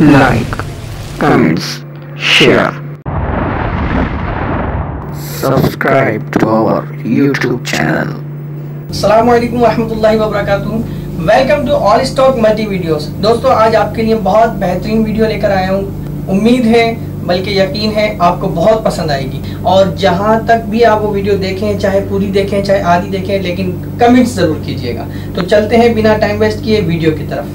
like, comments, share. Subscribe to our YouTube channel. अल्लाम वरहमतुल्लाहि वबरकातुहू welcome to all stock multi videos दोस्तों आज आपके लिए बहुत बेहतरीन वीडियो लेकर आया हूँ। उम्मीद है बल्कि यकीन है आपको बहुत पसंद आएगी। और जहाँ तक भी आप वो वीडियो देखें चाहे पूरी देखें चाहे आधी देखें लेकिन कमेंट्स ज़रूर कीजिएगा। तो चलते हैं बिना टाइम वेस्ट किए वीडियो की तरफ़।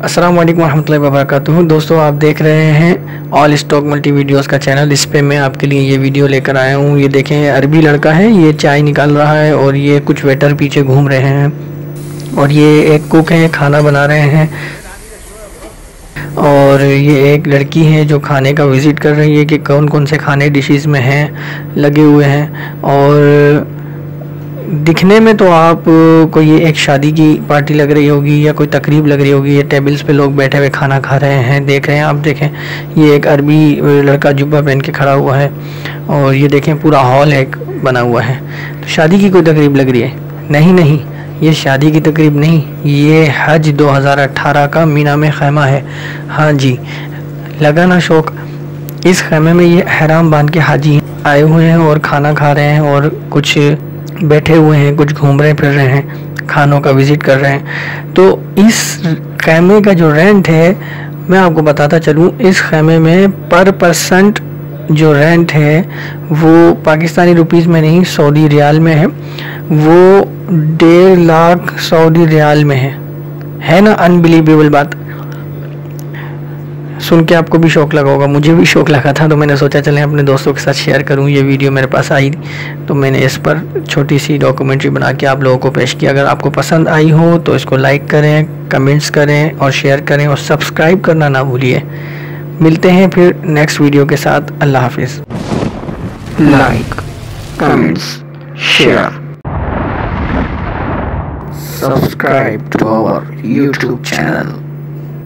अस्सलाम वालेकुम रहमतुल्लाहि वबरकातुहू दोस्तों आप देख रहे हैं ऑल स्टॉक मल्टी वीडियोस का चैनल इस पे मैं आपके लिए ये वीडियो लेकर आया हूँ ये देखें अरबी लड़का है ये चाय निकाल रहा है और ये कुछ वेटर पीछे घूम रहे हैं और ये एक कुक है खाना बना रहे हैं और ये एक लड़की है जो खाने का विज़िट कर रही है कि कौन कौन से खाने डिशेस में हैं लगे हुए हैं और दिखने में तो आप कोई एक शादी की पार्टी लग रही होगी या कोई तकरीब लग रही होगी, ये टेबल्स पे लोग बैठे हुए खाना खा रहे हैं, देख रहे हैं, आप देखें, ये एक अरबी लड़का जुब्बा पहन के खड़ा हुआ है और ये देखें, पूरा हॉल एक बना हुआ है। तो शादी की कोई तकरीब लग रही है? नहीं नहीं, ये शादी की तकरीब नहीं, ये हज 2018 का मीना में खैमा है। हाँ जी, लगा ना शौक, इस खैमे में ये हराम बाँध के हाजी आए हुए हैं और खाना खा रहे हैं और कुछ बैठे हुए हैं, कुछ घूम रहे, फिर रहे हैं, खानों का विज़िट कर रहे हैं। तो इस खैमे का जो रेंट है, मैं आपको बताता चलूँ, इस खैमे में पर परसेंट जो रेंट है, वो पाकिस्तानी रुपीस में नहीं, सऊदी रियाल में है। वो डेढ़ लाख सऊदी रियाल में है। है ना अनबिलीवेबल बात? सुन के आपको भी शौक लगा होगा। मुझे भी शौक लगा था तो मैंने सोचा चलें अपने दोस्तों के साथ शेयर करूँ। ये वीडियो मेरे पास आई तो मैंने इस पर छोटी सी डॉक्यूमेंट्री बना के आप लोगों को पेश किया। अगर आपको पसंद आई हो तो इसको लाइक करें कमेंट्स करें और शेयर करें और सब्सक्राइब करना ना भूलिए। मिलते हैं फिर नेक्स्ट वीडियो के साथ। अल्लाह हाफिज़। Like comments share Subscribe to our YouTube channel.